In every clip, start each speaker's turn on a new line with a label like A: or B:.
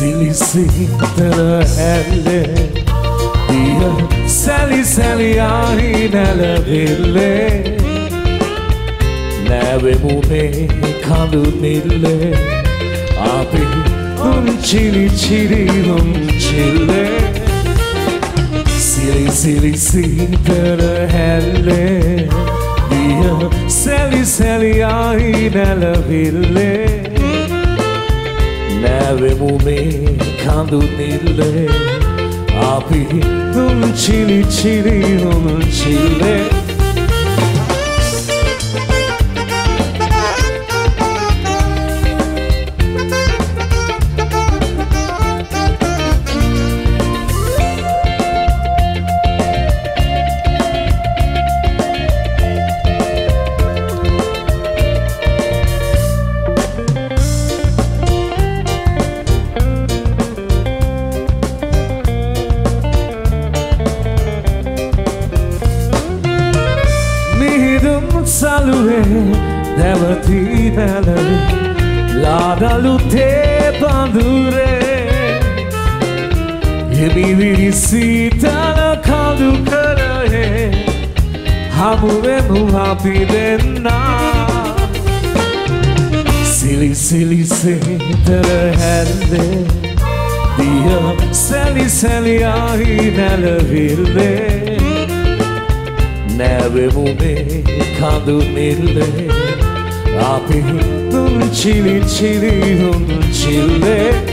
A: Silly sintana helle Dia sali sali ai nella ville Neve mume kandu nille. Abi un chili chili un chile Silly silly sintana helle Dia sali sali ai nella ville 외모에 간도닐래? 아비 눈치리 치리 눈치래? නැවතී පැලවි ලාඩලුතේ පඳුරේ හිමිවිරිසී තන කඳු කරහේ හමුවෙමු අපි දෙන්නා සිලි සිලි සේතර හැන්දේ දියම් සැලි සැලි ආහි නැලවිල්ලේ sali ai nelle ville Neve mume kandu nille Api un chili chili un kente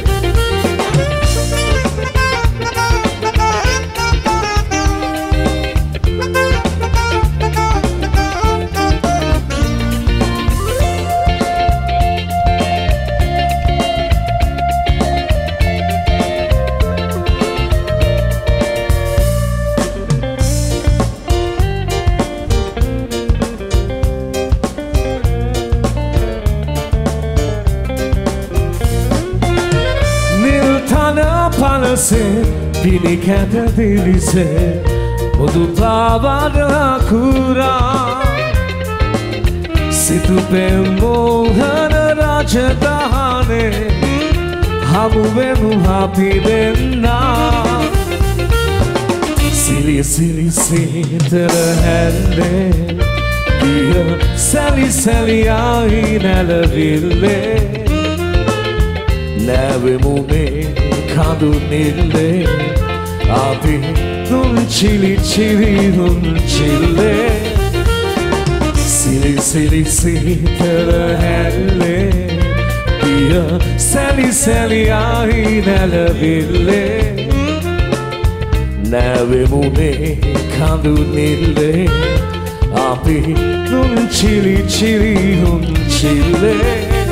A: අහසේ පිළි කැට දිලිසේ මුදුතාවර කුරා සිතුපෙම් මෝහන රජදහනේ හමුවෙමු අපි දෙන්නා. සිලි සිලි සිතර හැන්දේ දිය සැලි සැලියයි නැලවිල්ලේ. Kandu nille Abi un chili chili un chile Silly silly sitere helle Dia sali ai nella ville. Neve mume kandu nille Abi chili un chile